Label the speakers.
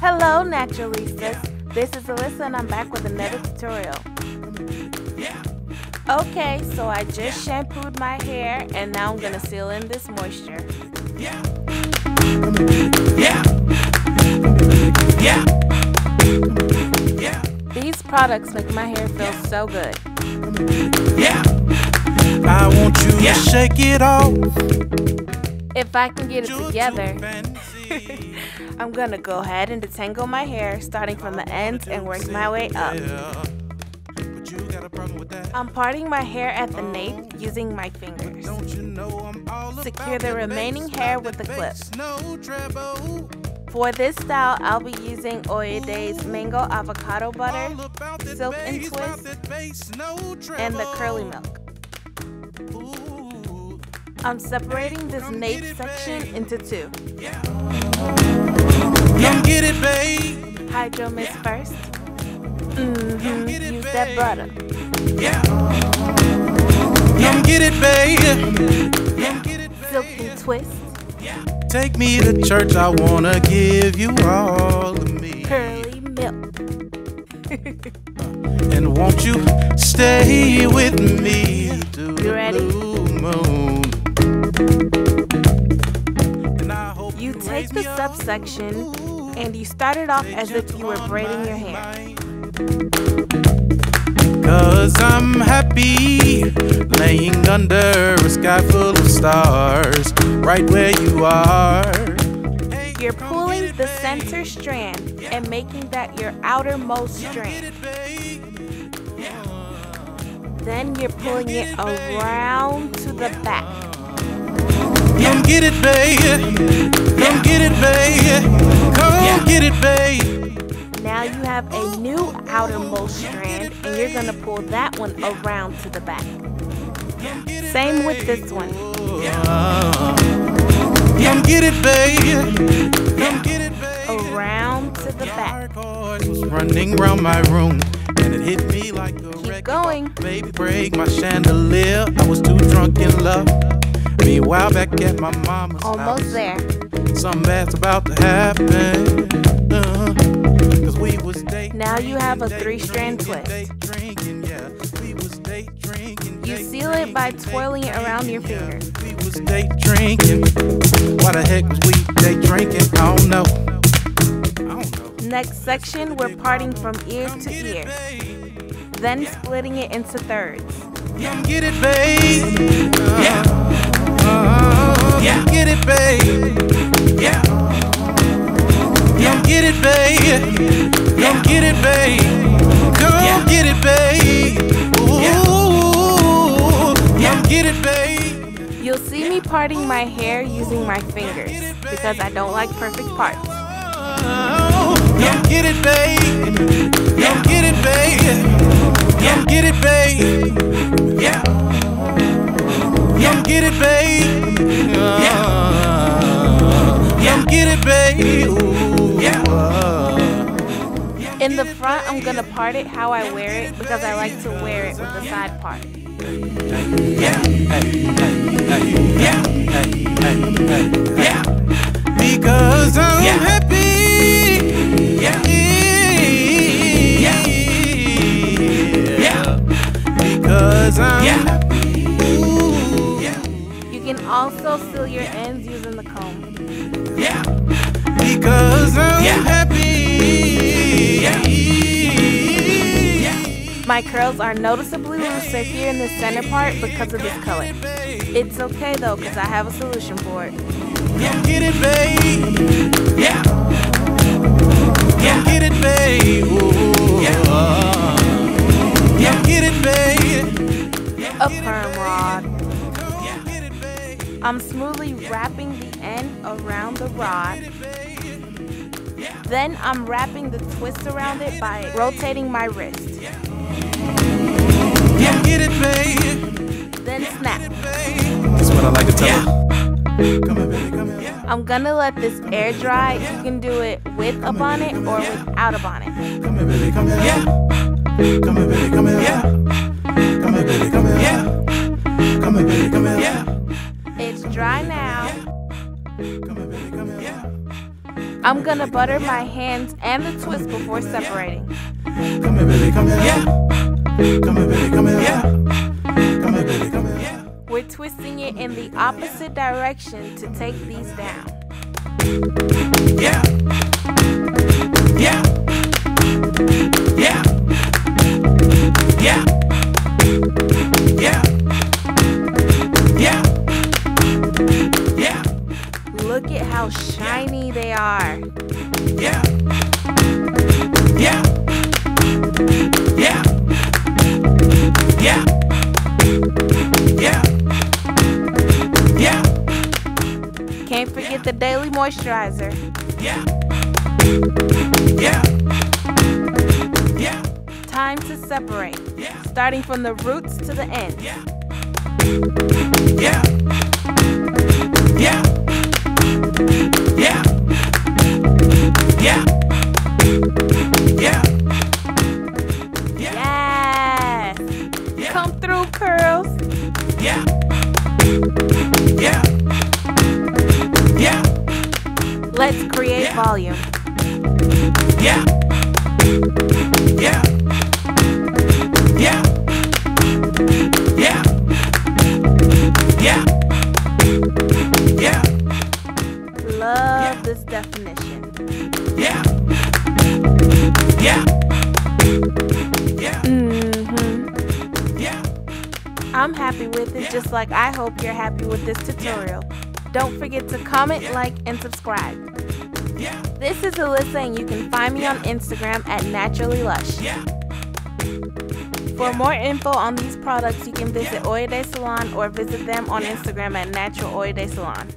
Speaker 1: Hello Naturalistas, this is Alyssa and I'm back with another tutorial. Okay, so I just shampooed my hair and now I'm gonna seal in this moisture.
Speaker 2: Yeah. Yeah. Yeah.
Speaker 1: These products make my hair feel so good.
Speaker 2: Yeah. I want you to shake it off.
Speaker 1: If I can get it together,
Speaker 2: fancy.
Speaker 1: I'm gonna go ahead and detangle my hair starting from the ends and work my way up. I'm parting my hair at the nape using my fingers. Secure the remaining hair with
Speaker 2: the
Speaker 1: clip. For this style, I'll be using Oyade's Mango Avocado Butter Silk and Twist, and the curly milk. I'm separating this nape section into two.
Speaker 2: Come get it, babe.
Speaker 1: Hydro mist first. Mm-hmm. Use that butter.
Speaker 2: Yeah. Come get it, babe. Come get it,
Speaker 1: Silk and twist.
Speaker 2: Take me to church, I wanna give you all of me.
Speaker 1: Curly milk.
Speaker 2: And won't you stay with me
Speaker 1: You ready?
Speaker 2: The
Speaker 1: subsection and you start it off as if you were braiding your hair.
Speaker 2: Cause I'm happy laying under a sky full of stars, right where you are.
Speaker 1: You're pulling the center strand and making that your outermost strand. Then you're pulling it around to the back.
Speaker 2: Come get it, babe. Come get it, babe. Come get it, babe.
Speaker 1: Now you have a new outermost strand and you're gonna pull that one around to the back. Same with this one.
Speaker 2: Come get it, babe. Come get it, babe.
Speaker 1: Around to the back.
Speaker 2: Was running round my room, and it hit me like a
Speaker 1: Keep going.
Speaker 2: Baby, break my chandelier. I was too drunk in love. Meanwhile, back at my mama's
Speaker 1: Almost
Speaker 2: house,
Speaker 1: there.
Speaker 2: something bad's about to happen. Uh, Cause we was.
Speaker 1: Now you have a three-strand twist.
Speaker 2: day drinking, yeah. We drinking,
Speaker 1: You seal it by twirling it around your
Speaker 2: drinking, yeah. We was drinking. Why the heck was we drinking? I don't know. I don't know.
Speaker 1: Next section, we're parting from ear to ear, then splitting it into thirds.
Speaker 2: Come get it, babe. Yeah. Yeah. Get it, babe. Yeah. Come get it, babe. Come get it, babe. Come get it, babe. Ooh. Come get it, babe.
Speaker 1: You'll see me parting my hair using my fingers because I don't like perfect parts.
Speaker 2: Come get it, babe. Come get it, babe. Come get it, babe. Yeah. Come get it, babe. Come get it, babe. Ooh. Yeah.
Speaker 1: In the front, I'm gonna part it how I wear it because I like to wear it with the side part.
Speaker 2: Yeah. Yeah. Yeah. Because I'm happy.
Speaker 1: Also seal your ends using the comb.
Speaker 2: Yeah. Because I'm happy. Yeah.
Speaker 1: My curls are noticeably looser here in the center part because of this color. It's okay though because I have a solution for it.
Speaker 2: Come get it, babe. Yeah. Come get it, babe. Ooh. Yeah. Come get it, babe.
Speaker 1: A perm rod. I'm smoothly wrapping the end around the rod. Then I'm wrapping the twist around it by rotating my wrist.
Speaker 2: Come get it, babe.
Speaker 1: Then snap.
Speaker 2: That's what I like to tell her. Come here, baby. Come here.
Speaker 1: I'm gonna let this air dry. You can do it with a bonnet or without a bonnet.
Speaker 2: Come here, baby. Come here.
Speaker 1: Dry now.
Speaker 2: Come here, baby. Come here. Yeah.
Speaker 1: I'm gonna butter my hands and the twist before separating.
Speaker 2: Come here, baby, come here. Come here, baby, come here. Come here, baby, come here.
Speaker 1: We're twisting it in the opposite direction to take these down. Look at how shiny they are.
Speaker 2: Yeah. Yeah. Yeah. Yeah. Yeah. Yeah.
Speaker 1: Can't forget the daily moisturizer.
Speaker 2: Yeah. Yeah. Yeah.
Speaker 1: Time to separate,
Speaker 2: Yeah.
Speaker 1: starting from the roots to the end.
Speaker 2: Yeah. Yeah. Yeah. Yeah. Yeah. Yeah.
Speaker 1: Yes! Come through, curls.
Speaker 2: Yeah. Yeah. Yeah.
Speaker 1: Let's create
Speaker 2: Yeah.
Speaker 1: volume.
Speaker 2: Yeah. Yeah.
Speaker 1: With it, just like I hope you're happy with this tutorial. Don't forget to comment, like, and subscribe. This is Alyssa, and you can find me on Instagram at Naturally Lush. For more info on these products, you can visit Oyade Salon or visit them on Instagram at Natural Oyade Salon.